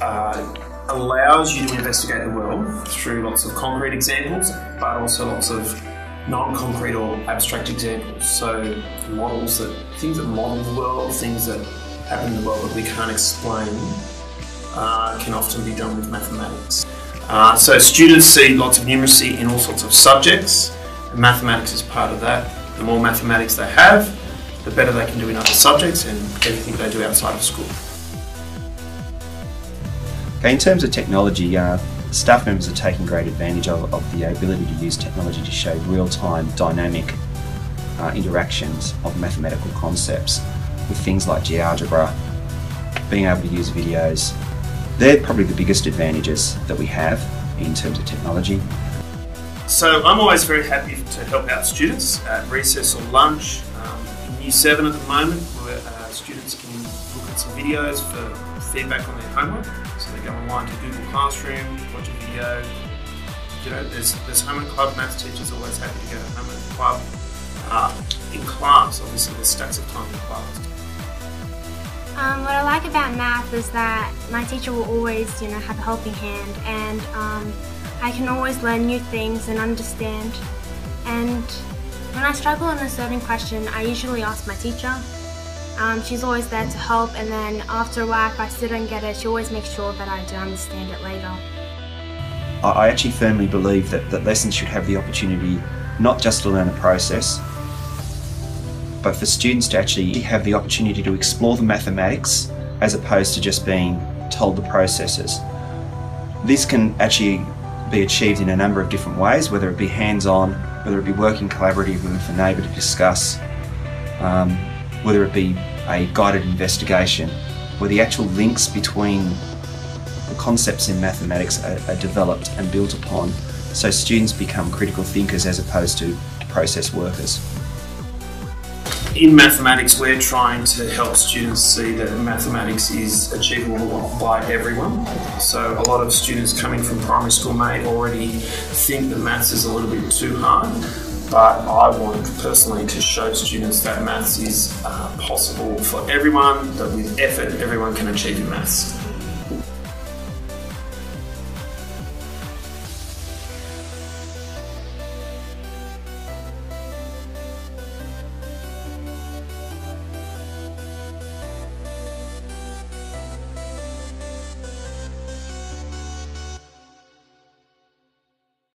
Uh, allows you to investigate the world through lots of concrete examples, but also lots of non-concrete or abstract examples. So models that things that model the world, things that happen in the world that we can't explain, uh, can often be done with mathematics. Uh, so students see lots of numeracy in all sorts of subjects, and mathematics is part of that. The more mathematics they have, the better they can do in other subjects and everything they do outside of school. In terms of technology, uh, staff members are taking great advantage of, of the ability to use technology to show real-time dynamic uh, interactions of mathematical concepts with things like GeoGebra, being able to use videos. They're probably the biggest advantages that we have in terms of technology. So I'm always very happy to help out students at recess or lunch. Um, Year 7 at the moment, where uh, students can look at some videos for feedback on their homework. So they go online to Google Classroom, watch a video. You know, there's, there's homework club, maths teachers always happy to go to homework club. Uh, in class, obviously there's stacks of time in class. Um, what I like about math is that my teacher will always, you know, have a helping hand and um, I can always learn new things and understand. And when I struggle in a certain question, I usually ask my teacher. Um, she's always there to help and then after a while if I still don't get it, she always makes sure that I do understand it later. I actually firmly believe that, that lessons should have the opportunity not just to learn a process, but for students to actually have the opportunity to explore the mathematics as opposed to just being told the processes. This can actually be achieved in a number of different ways, whether it be hands-on, whether it be working collaboratively with a neighbour to discuss, um, whether it be a guided investigation, where the actual links between the concepts in mathematics are, are developed and built upon so students become critical thinkers as opposed to process workers in mathematics, we're trying to help students see that mathematics is achievable by everyone. So a lot of students coming from primary school may already think that maths is a little bit too hard. But I want personally to show students that maths is uh, possible for everyone, that with effort everyone can achieve in maths.